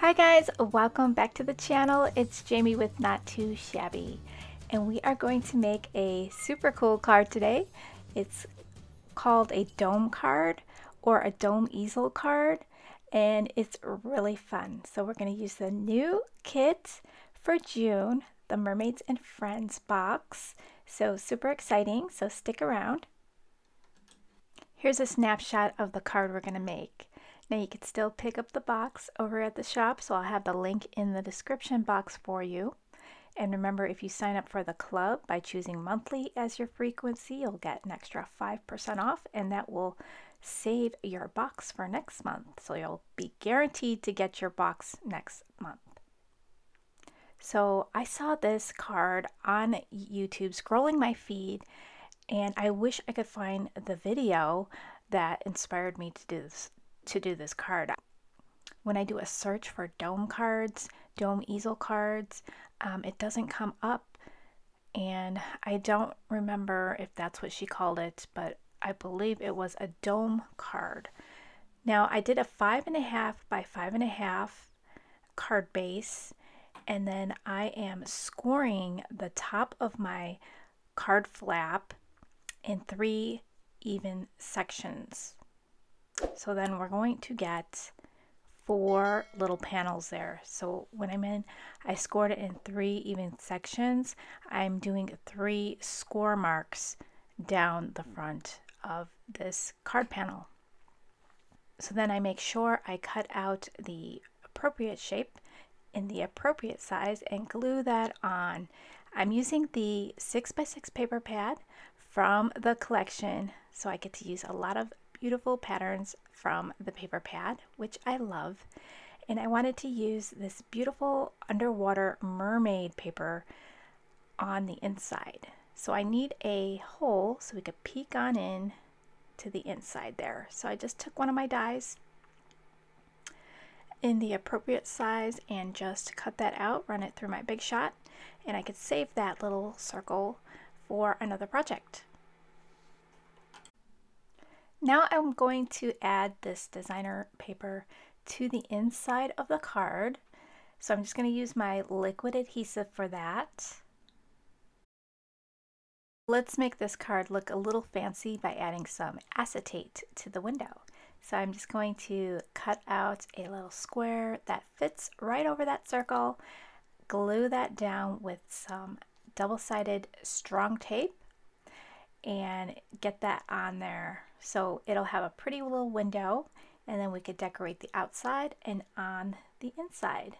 Hi guys, welcome back to the channel. It's Jamie with Not 2 Shabby and we are going to make a super cool card today. It's called a dome card or a dome easel card and it's really fun. So we're going to use the new kit for June, the Mermaids and Friends box. So super exciting, so stick around. Here's a snapshot of the card we're going to make. Now you can still pick up the box over at the shop, so I'll have the link in the description box for you. And remember, if you sign up for the club by choosing monthly as your frequency, you'll get an extra 5% off, and that will save your box for next month. So you'll be guaranteed to get your box next month. So I saw this card on YouTube scrolling my feed, and I wish I could find the video that inspired me to do this, to do this card. When I do a search for dome cards, dome easel cards, um, it doesn't come up. And I don't remember if that's what she called it, but I believe it was a dome card. Now I did a five and a half by five and a half card base, and then I am scoring the top of my card flap in three even sections. So then we're going to get four little panels there. So when I'm in, I scored it in three even sections. I'm doing three score marks down the front of this card panel. So then I make sure I cut out the appropriate shape in the appropriate size and glue that on. I'm using the 6x6 paper pad from the collection so I get to use a lot of beautiful patterns from the paper pad, which I love. And I wanted to use this beautiful underwater mermaid paper on the inside. So I need a hole so we could peek on in to the inside there. So I just took one of my dies in the appropriate size and just cut that out, run it through my Big Shot, and I could save that little circle for another project. Now I'm going to add this designer paper to the inside of the card. So I'm just going to use my liquid adhesive for that. Let's make this card look a little fancy by adding some acetate to the window. So I'm just going to cut out a little square that fits right over that circle, glue that down with some double-sided strong tape, and get that on there so it'll have a pretty little window and then we could decorate the outside and on the inside.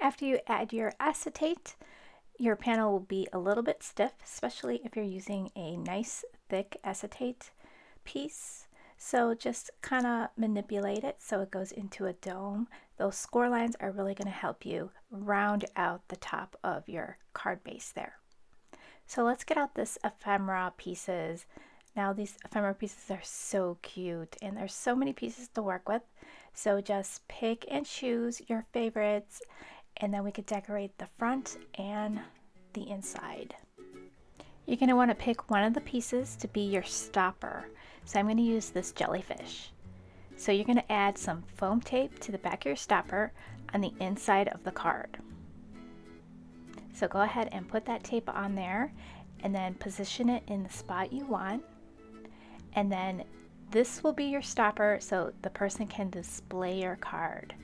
After you add your acetate, your panel will be a little bit stiff, especially if you're using a nice thick acetate piece. So just kind of manipulate it so it goes into a dome. Those score lines are really going to help you round out the top of your card base there. So let's get out this ephemera pieces. Now these ephemera pieces are so cute and there's so many pieces to work with. So just pick and choose your favorites and then we could decorate the front and the inside. You're want to pick one of the pieces to be your stopper. So I'm to use this jellyfish. So you're to add some foam tape to the back of your stopper on the inside of the card. So go ahead and put that tape on there and then position it in the spot you want. And then this will be your stopper so the person can display your card.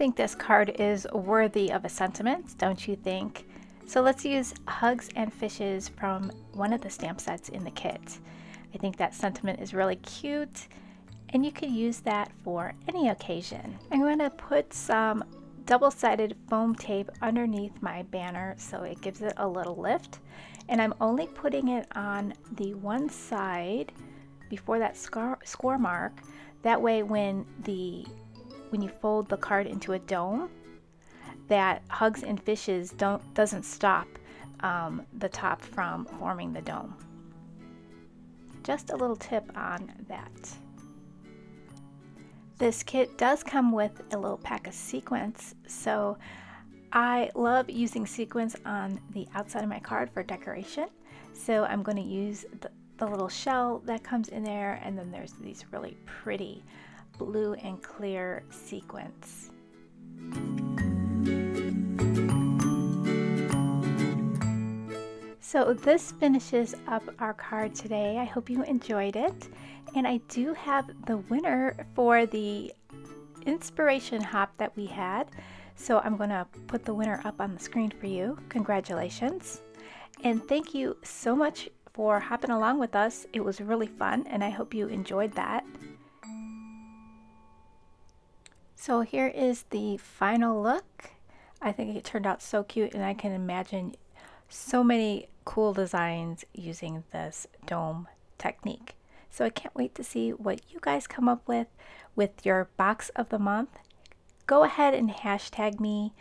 Think this card is worthy of a sentiment, don't you think? So let's use Hugs and Fishes from one of the stamp sets in the kit. I think that sentiment is really cute and you could use that for any occasion. I'm going to put some double-sided foam tape underneath my banner so it gives it a little lift and I'm only putting it on the one side before that score, score mark that way when the when you fold the card into a dome that hugs and fishes don't doesn't stop um, the top from forming the dome just a little tip on that this kit does come with a little pack of sequins, so I love using sequins on the outside of my card for decoration. So I'm going to use the, the little shell that comes in there, and then there's these really pretty blue and clear sequins. So this finishes up our card today. I hope you enjoyed it. And I do have the winner for the inspiration hop that we had. So I'm going to put the winner up on the screen for you. Congratulations. And thank you so much for hopping along with us. It was really fun and I hope you enjoyed that. So here is the final look. I think it turned out so cute and I can imagine so many cool designs using this dome technique. So I can't wait to see what you guys come up with with your box of the month. Go ahead and hashtag me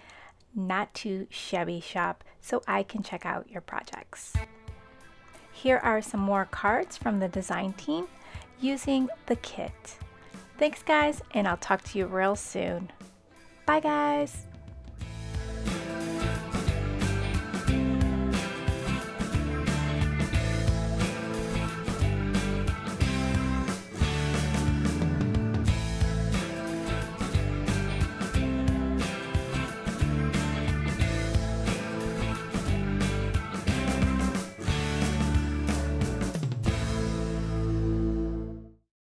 not too shabby shop so I can check out your projects. Here are some more cards from the design team using the kit. Thanks guys and I'll talk to you real soon. Bye guys!